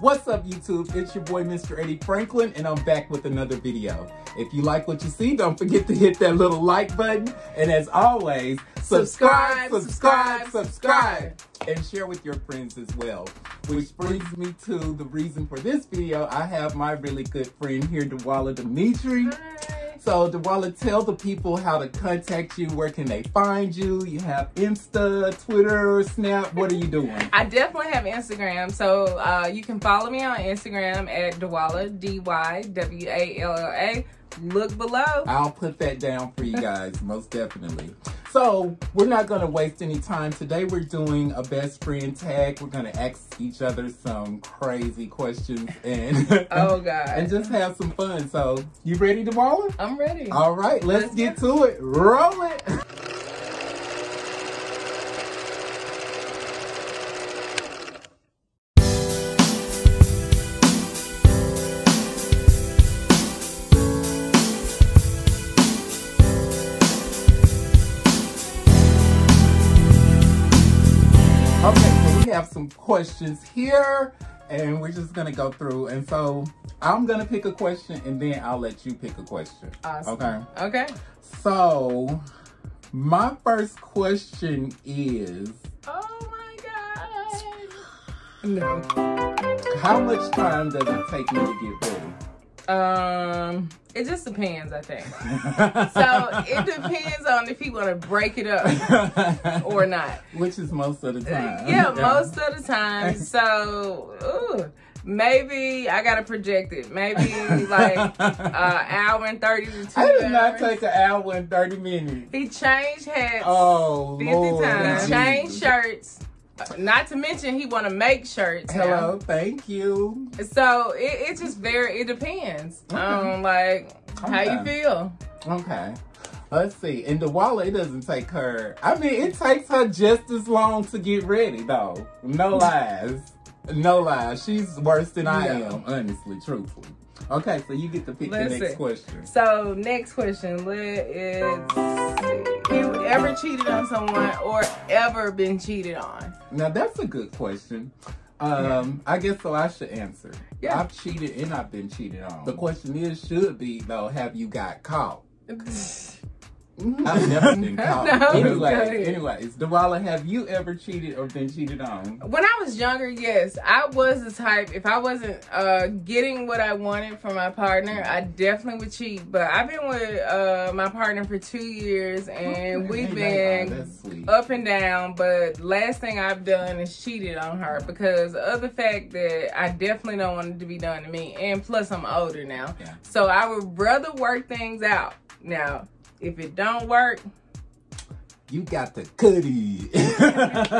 What's up YouTube? It's your boy Mr. Eddie Franklin and I'm back with another video. If you like what you see, don't forget to hit that little like button. And as always, subscribe, subscribe, subscribe, subscribe and share with your friends as well. Which brings me to the reason for this video. I have my really good friend here, Dywalla Dimitri. Hi. So Dywalla, tell the people how to contact you. Where can they find you? You have Insta, Twitter, Snap. What are you doing? I definitely have Instagram, so uh, you can follow me on Instagram at Dywalla D Y W A L L A. Look below. I'll put that down for you guys, most definitely. So we're not gonna waste any time. Today we're doing a best friend tag. We're gonna ask each other some crazy questions and Oh God. and just have some fun. So you ready, Dywalla? I'm ready. All right, let's, Let's get to it. Roll it. have some questions here and we're just gonna go through. And so I'm gonna pick a question and then I'll let you pick a question. Awesome. Okay. Okay. So my first question is Oh my God. No. how much time does it take me to get ready? Um, it just depends, I think. So it depends on if he want to break it up or not. Which is most of the time. Yeah, most of the time. So, ooh, maybe I gotta project it. Maybe like uh, hour and thirty to two I did not take an hour and 30 minutes. He changed hats Oh, 50 Lord. times, Jesus. changed shirts. Not to mention he want to make shirts. now. Hello, thank you. So it, it just very it depends Okay. on like how you feel. Okay. Let's see. And the wallet, it doesn't take her. I mean, it takes her just as long to get ready, though. No mm. lies. No lies. She's worse than I Yeah. am, honestly, truthfully. Okay, so you get to pick Let's the next question. So next question, let it you ever cheated on someone or ever been cheated on? Now, that's a good question. Um, I guess so I should answer. Yeah. I've cheated and I've been cheated on. The question is, should be, though, have you got caught? I've never been caught. No, anyway, anyways, Dywalla, have you ever cheated or been cheated on? When I was younger, yes, I was the type. If I wasn't uh, getting what I wanted from my partner, I definitely would cheat. But I've been with uh, my partner for two years, and we've been oh, up and down. But last thing I've done is cheated on her because of the fact that I definitely don't want it to be done to me, and plus I'm older now, Yeah. so I would rather work things out. Now, if it don't work, You got the cootie. but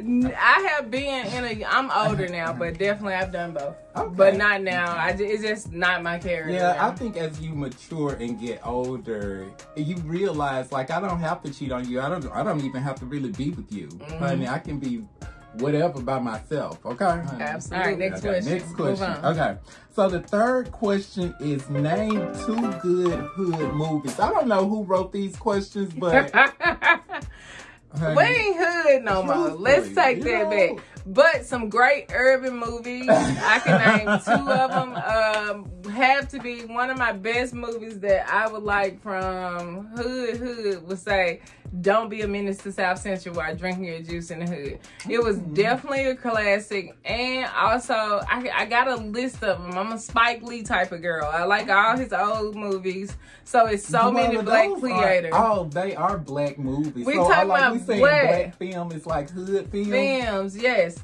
I have been in a. I'm older now, but definitely I've done both. Okay. But not now. I ju- it's just not my character. Yeah, now. I think as you mature and get older, you realize like I don't have to cheat on you. I don't. I don't even have to really be with you, Mhm. honey. I can be whatever by myself. Okay. honey? Absolutely. All right, next Okay, question. Next Move question. on. Okay. So the third question is name two good hood movies. I don't know who wrote these questions, but honey, we ain't hood no more. Let's take that know. back. But some great urban movies. I can name two of them. Um, have to be one of my best movies that I would like from Hood Hood would say, "Don't be a menace to South Central while drinking your juice in the hood." It was Mm-hmm. definitely a classic, and also I, I got a list of them. I'm a Spike Lee type of girl. I like all his old movies, so it's so Well, many black creators. Are, oh, they are black movies. We so talking like about we black. black film is like hood film. films, yes.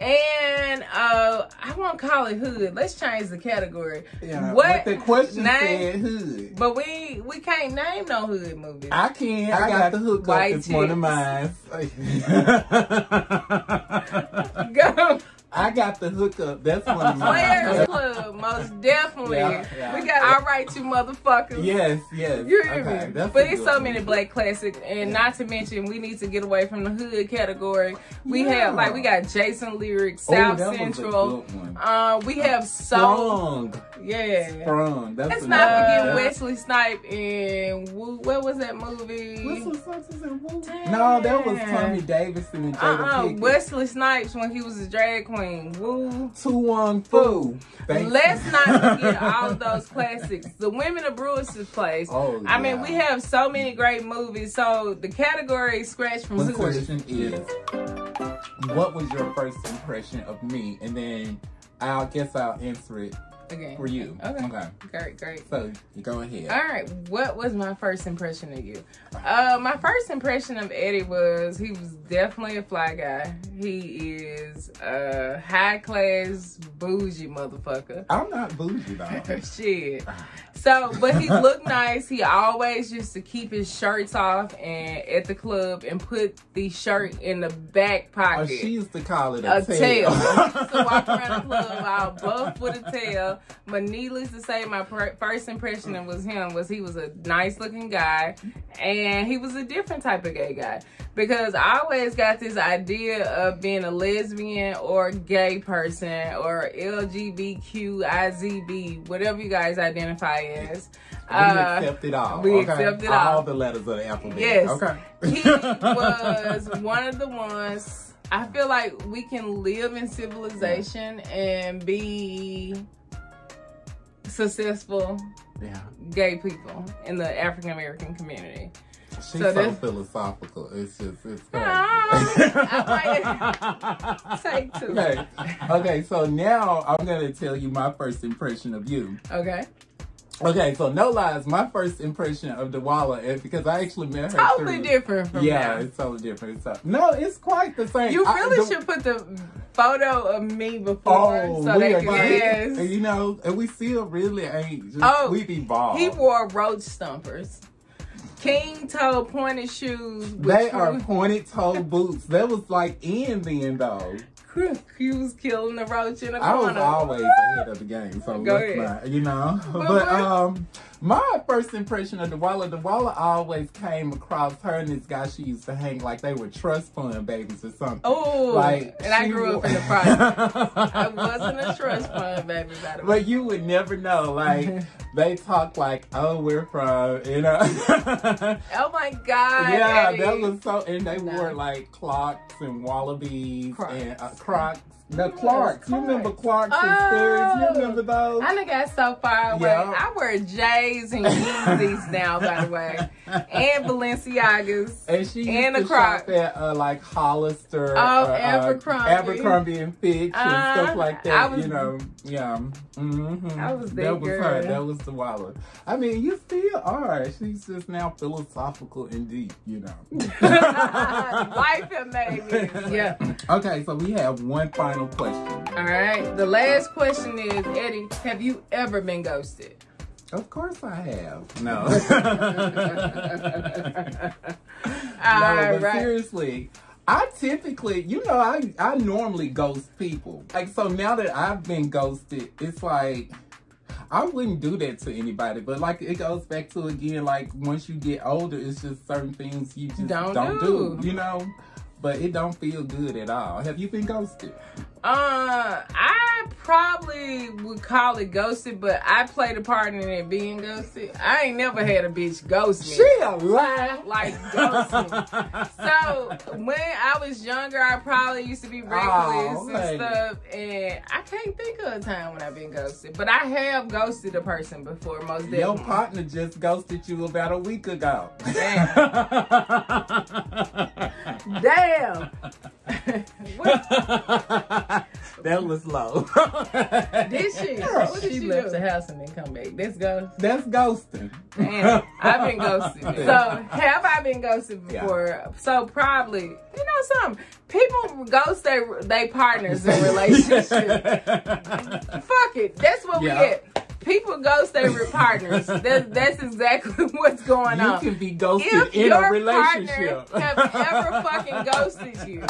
And uh I won't call it hood. Let's change the category. Yeah, What but the question name- said hood. But we we can't name no hood movies. I can. I, I got, got the hookup. white It's one of mine. Go I got the hookup. That's one of Players mine. Club, most definitely. Yeah, yeah. We got all right, you motherfuckers. yes, yes. You hear okay, me? But a it's so one. many black classics, and Yeah. not to mention, we need to get away from the hood category. We Yeah. have like we got Jason Lyric, Oh, South that was a Central. good one. Uh, we have so Strong. yeah. Strong. That's Let's not forget one. Wesley Snipe and Woo- what was that movie? Whistle Success and Woo. No, that was Tommy Davidson and Jada Uh-uh. Pinkett. Wesley Snipes when he was a drag queen Queen. Woo. To Wong Foo. Let's not forget all those classics. The Women of Brewster Place. Oh, I mean, we have so many great movies. So the category scratch from The question is, what was your first impression of me? And then I guess I'll answer it Okay. for you. Okay. Okay. Great, great. So you go ahead. All right, what was my first impression of you? Uh, my first impression of Eddie was he was definitely a fly guy. He is a high class bougie motherfucker. I'm not bougie though. Shit. So, but he looked nice. He always used to keep his shirts off and at the club and put the shirt in the back Oh, pocket. she used to call it a, a tail. tail. Used to walk around the club all buff with a tail. But needless to say, my per- first impression of was him was he was a nice looking guy, and he was a different type of gay guy. Because I always got this idea of being a lesbian or gay person or LGBTQIZB, whatever you guys identify as. we Uh, accept it all. we okay? accept it all. all. the letters of the alphabet. Yes. Okay. he was one of the ones I feel like we can live in civilization and be successful yeah. gay people in the African American community. She's So so, philosophical. It's just it's crazy. Ah, Take two. okay. Okay, so now I'm gonna tell you my first impression of you. Okay. Okay, so no lies, my first impression of Dywalla is because I actually met her. Totally through- different from Yeah, now. it's totally different. So, no, it's quite the same. You I- really the- should put the photo of me before Oh, so they can yes. You know, and we still really ain't. Just, Oh, we've evolved. He wore roach stumpers. King toe pointed shoes. They are pointed toe boots. That was like in then though. He was killing the roach in the I was corner. always ahead of the game, so Go let's ahead. not, you know. But But, um, my first impression of Dywalla, Dywalla always came across her and this guy she used to hang like they were trust fund babies or something. Oh, like and I grew up in the project. I wasn't a trust fund baby, by the way. But you would never know. Like they talk like, "Oh, we're from," you know. Oh my God! yeah, Eddie. that was so. And they No. wore like Clarks and wallabies Crocs. and uh, Crocs. The Clarks. You remember Clarks and Oh. Sperry's? You remember those? I got so far away. Yeah. I wear J's and Yeezys now, by the way, and Balenciagas. And she used And to the Crocs. shop at uh, like Hollister, Oh, uh, uh, Abercrombie. Abercrombie and Fitch, and Uh, stuff like that. was- you know, yeah. Mm-hmm. I was that that was girl. her. That was the Walla. I mean, you still are. She's just now philosophical and deep. You know. Wife and baby. Yeah. Okay, so we have one final question. All right. The last question is, Eddie, have you ever been ghosted? Of course, I have. No. All no, but right. seriously, I typically, you know, I I normally ghost people. Like so now that I've been ghosted, it's like I wouldn't do that to anybody. But like it goes back to again, like once you get older, it's just certain things you just Don't don't, do. do. You know. But it don't feel good at all. Have you been ghosted? Uh, I probably would call it ghosted, but I played a part in it being ghosted. I ain't never had a bitch ghost me. She a lie. Like ghosting. so when I was younger, I probably used to be oh, reckless Oh, and stuff, and I can't think of a time when I've been ghosted. But I have ghosted a person before, most Your partner just ghosted you about a week ago. Damn. Damn. What- that was low. did she? Yeah. What did she, left the house and then come back. Let's go. That's ghosting. Damn, I've been ghosted. So have I been ghosted Yeah. before? So probably, you know, something. People ghost their they partners in relationships. Fuck it. That's what Yeah. we get. People ghost their partners. That, that's exactly what's going you on. You can be ghosted If in your a relationship. have ever fucking ghosted you,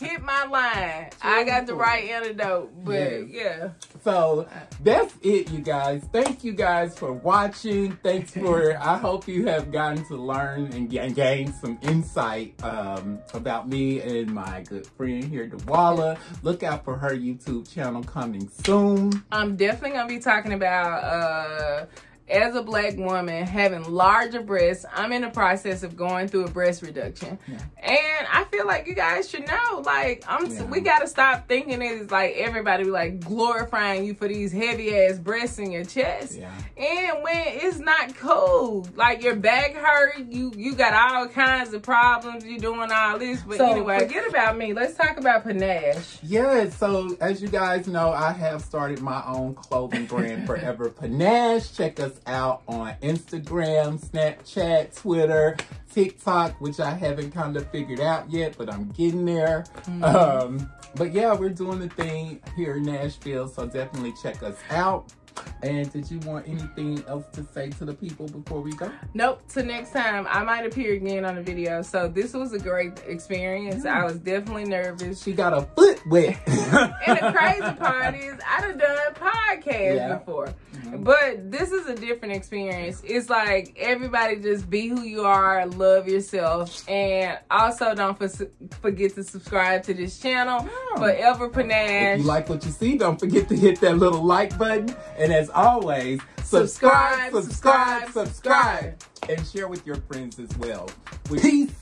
hit my line. I got the right antidote. But Yes. yeah. So that's it, you guys. Thank you guys for watching. Thanks for. I hope you have gotten to learn and ga- gain some insight um, about me and my good friend here, Dywalla. Look out for her YouTube channel coming soon. I'm definitely gonna be talking about uh as a black woman having larger breasts, I'm in the process of going through a breast reduction. Yeah. And I feel like you guys should know, like, I'm yeah. we gotta stop thinking it's like everybody be like glorifying you for these heavy ass breasts in your chest. Yeah. And when it's not cool. Like your back hurt, you you got all kinds of problems, you doing all this. But so, anyway, forget about me. Let's talk about panache. Yeah, so as you guys know, I have started my own clothing brand, Forever Panache. Check us out on Instagram, Snapchat, Twitter, TikTok, which I haven't kind of figured out yet, but I'm getting there. Mm-hmm. Um, but yeah, we're doing the thing here in Nashville, so definitely check us out. And did you want anything else to say to the people before we go? Nope. Till next time, I might appear again on the video. So this was a great experience. I was definitely nervous. She got a foot wet. and the crazy part is, I done done podcasts yeah. before. Mm-hmm. But this is a different experience. It's like everybody just be who you are, love yourself, and also don't forget to subscribe to this channel. Forever Panache. If you like what you see, don't forget to hit that little like button. And as always, subscribe, subscribe, subscribe, subscribe, and share with your friends as well. Peace.